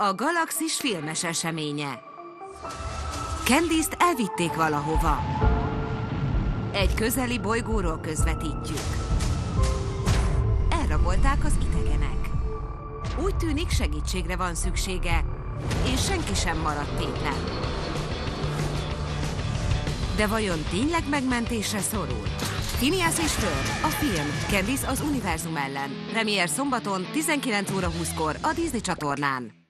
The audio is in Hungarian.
A galaxis filmes eseménye. Candice-t elvitték valahova. Egy közeli bolygóról közvetítjük. Elrabolták az idegenek. Úgy tűnik segítségre van szüksége, és senki sem maradt tétlen. De vajon tényleg megmentésre szorul? Phineas és Ferb, a film, Candice az univerzum ellen. Premier szombaton 19 óra 20-kor a Disney csatornán.